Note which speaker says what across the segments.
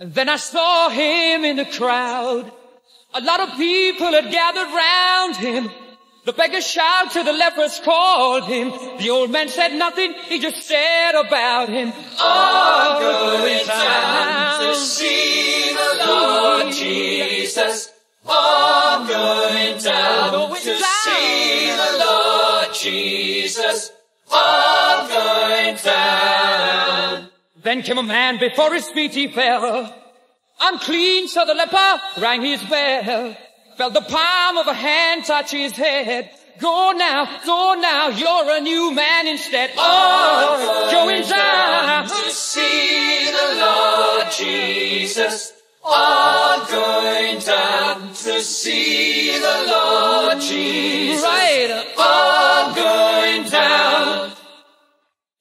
Speaker 1: And then I saw him in the crowd. A lot of people had gathered round him. The beggar shouted the lepers called him. The old man said nothing, he just stared about him.
Speaker 2: All
Speaker 1: Then came a man before his feet he fell. Unclean, so the leper rang his bell. Felt the palm of a hand touch his head. Go now, go now, you're a new man instead. Oh, going down
Speaker 2: to see the Lord Jesus. All going down to see the Lord Jesus.
Speaker 1: Right.
Speaker 2: All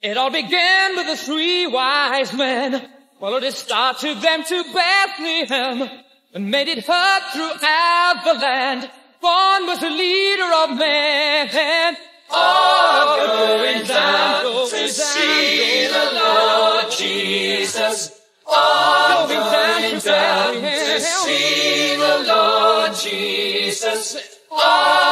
Speaker 1: It all began with the three wise men. Followed his star to them to Bethlehem and made it heard throughout the land. Born was the leader of men.
Speaker 2: All going down to see the Lord Jesus. All going down to see the Lord Jesus. All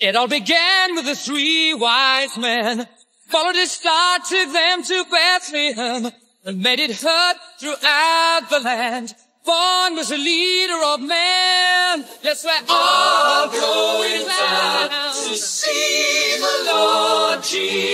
Speaker 1: It all began with the three wise men. Followed his star, took them to Bethlehem, and made it heard throughout the land. Born was the leader of men. Yes, we're all going down
Speaker 2: to see the Lord Jesus.